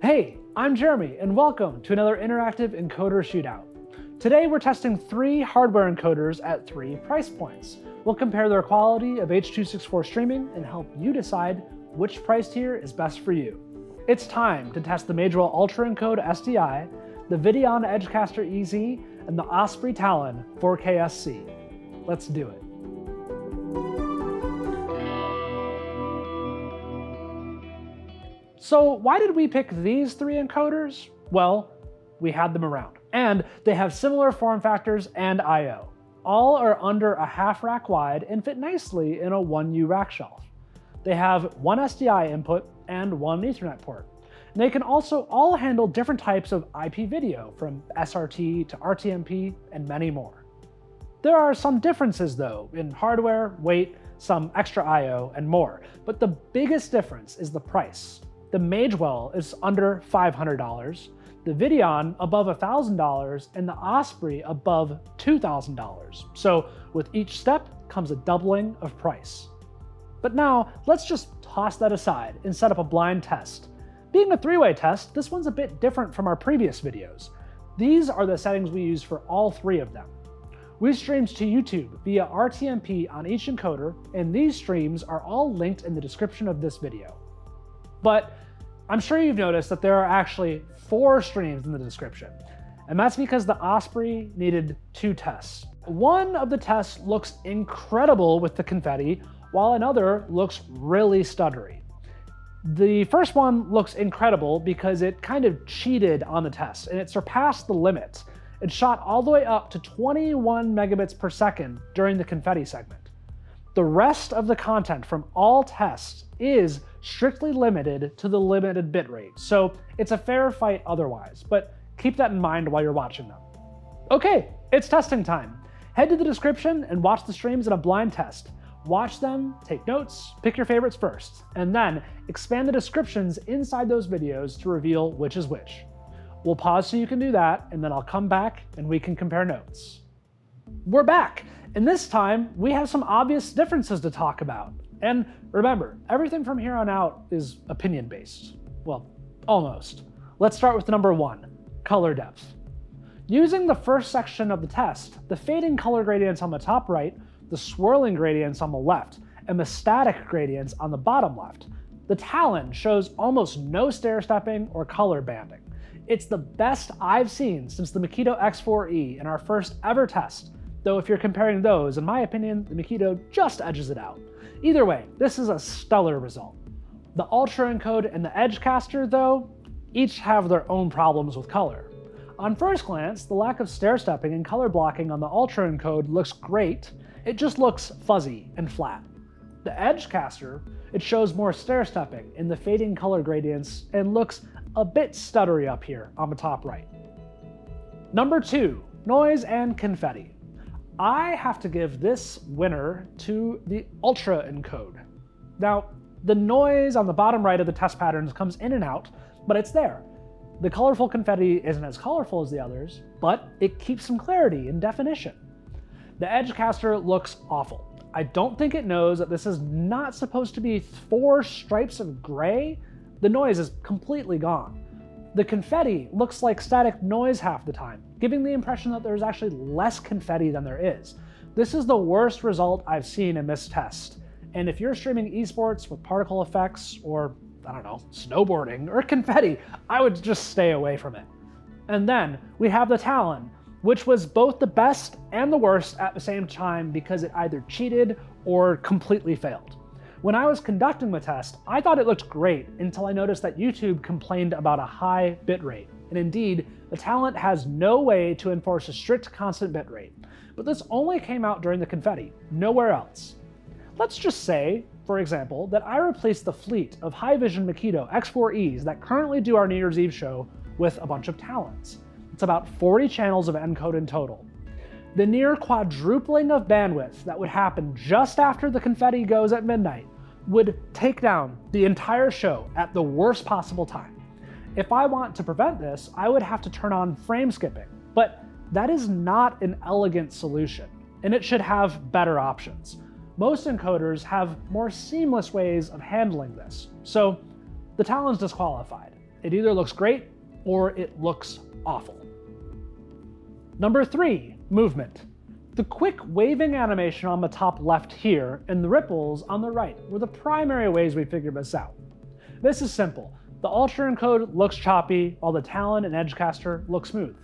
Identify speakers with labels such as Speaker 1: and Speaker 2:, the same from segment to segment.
Speaker 1: Hey, I'm Jeremy, and welcome to another interactive encoder shootout. Today we're testing three hardware encoders at three price points. We'll compare their quality of H.264 streaming and help you decide which price tier is best for you. It's time to test the Magewell Ultra Encode SDI, the Videon Edgecaster EZ, and the Osprey Talon 4K-SC. Let's do it. So why did we pick these three encoders? Well, we had them around. And they have similar form factors and I.O. All are under a half rack wide and fit nicely in a 1U rack shelf. They have one SDI input and one Ethernet port. And they can also all handle different types of IP video, from SRT to RTMP, and many more. There are some differences though, in hardware, weight, some extra I.O., and more, but the biggest difference is the price. The Magewell is under $500, the Videon above $1,000, and the Osprey above $2,000. So with each step comes a doubling of price. But now, let's just toss that aside and set up a blind test. Being a three-way test, this one's a bit different from our previous videos. These are the settings we use for all three of them. We streamed to YouTube via RTMP on each encoder, and these streams are all linked in the description of this video. But I'm sure you've noticed that there are actually four streams in the description, and that's because the Osprey needed two tests. One of the tests looks incredible with the confetti, while another looks really stuttery. The first one looks incredible because it kind of cheated on the test and it surpassed the limits. It shot all the way up to 21 megabits per second during the confetti segment. The rest of the content from all tests is strictly limited to the limited bitrate, so it's a fair fight otherwise, but keep that in mind while you're watching them. Okay, it's testing time. Head to the description and watch the streams in a blind test. Watch them, take notes, pick your favorites first, and then expand the descriptions inside those videos to reveal which is which. We'll pause so you can do that, and then I'll come back and we can compare notes. We're back, and this time we have some obvious differences to talk about. And remember, everything from here on out is opinion based. Well, almost. Let's start with number one color depth. Using the first section of the test, the fading color gradients on the top right the swirling gradients on the left, and the static gradients on the bottom left. The Talon shows almost no stair stepping or color banding. It's the best I've seen since the Makito X4e in our first ever test, though if you're comparing those, in my opinion, the Makito just edges it out. Either way, this is a stellar result. The Ultra Encode and the Edgecaster, though, each have their own problems with color. On first glance, the lack of stair stepping and color blocking on the Ultra Encode looks great, it just looks fuzzy and flat. The Edgecaster, it shows more stair-stepping in the fading color gradients and looks a bit stuttery up here on the top right. Number two, noise and confetti. I have to give this winner to the Ultra Encode. Now, the noise on the bottom right of the test patterns comes in and out, but it's there. The colorful confetti isn't as colorful as the others, but it keeps some clarity and definition. The Edgecaster looks awful. I don't think it knows that this is not supposed to be four stripes of gray. The noise is completely gone. The confetti looks like static noise half the time, giving the impression that there's actually less confetti than there is. This is the worst result I've seen in this test. And if you're streaming esports with particle effects or, I don't know, snowboarding or confetti, I would just stay away from it. And then we have the Talon, which was both the best and the worst at the same time because it either cheated or completely failed. When I was conducting the test, I thought it looked great until I noticed that YouTube complained about a high bitrate. And indeed, the Talon has no way to enforce a strict constant bitrate. But this only came out during the confetti, nowhere else. Let's just say, for example, that I replaced the fleet of Haivision Makito X4Es that currently do our New Year's Eve show with a bunch of Talons. It's about 40 channels of encode in total. The near quadrupling of bandwidth that would happen just after the confetti goes at midnight would take down the entire show at the worst possible time. If I want to prevent this, I would have to turn on frame skipping, but that is not an elegant solution, and it should have better options. Most encoders have more seamless ways of handling this, so the Talon's disqualified. It either looks great or it looks awful. Number three, movement. The quick waving animation on the top left here and the ripples on the right were the primary ways we figured this out. This is simple. The Ultra Encode looks choppy, while the Talon and Edgecaster look smooth.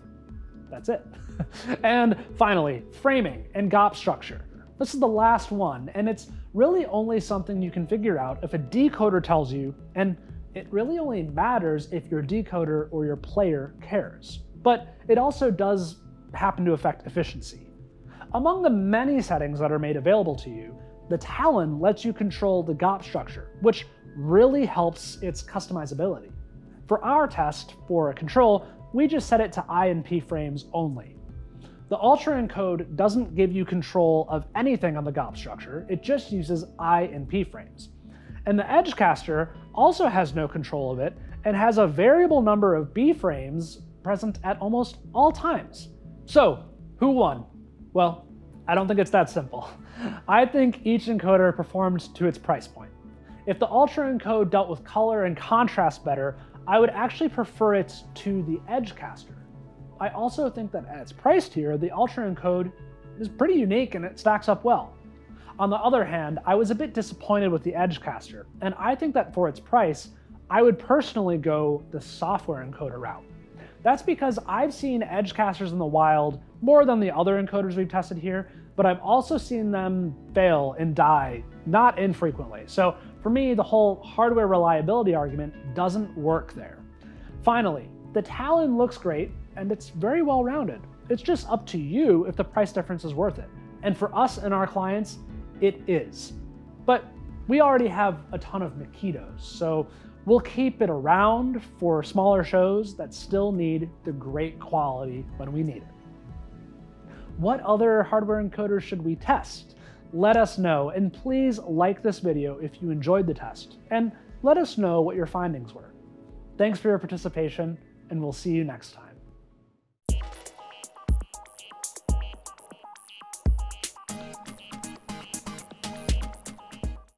Speaker 1: That's it. and finally, framing and GOP structure. This is the last one, and it's really only something you can figure out if a decoder tells you, and it really only matters if your decoder or your player cares. But it also does happen to affect efficiency. Among the many settings that are made available to you, the Talon lets you control the GOP structure, which really helps its customizability. For our test for a control, we just set it to I and P frames only. The Ultra encode doesn't give you control of anything on the GOP structure, it just uses I and P frames. And the Edgecaster also has no control of it and has a variable number of B frames present at almost all times. So, who won? Well, I don't think it's that simple. I think each encoder performed to its price point. If the Ultra encode dealt with color and contrast better, I would actually prefer it to the Edgecaster. I also think that at its price tier, the Ultra encode is pretty unique and it stacks up well. On the other hand, I was a bit disappointed with the Edgecaster, and I think that for its price, I would personally go the software encoder route. That's because I've seen Edgecasters in the wild more than the other encoders we've tested here, but I've also seen them fail and die not infrequently. So for me, the whole hardware reliability argument doesn't work there. Finally, the Talon looks great and it's very well rounded. It's just up to you if the price difference is worth it. And for us and our clients, it is. But we already have a ton of Makitos, so we'll keep it around for smaller shows that still need the great quality when we need it. What other hardware encoders should we test? Let us know, and please like this video if you enjoyed the test, and let us know what your findings were. Thanks for your participation, and we'll see you next time.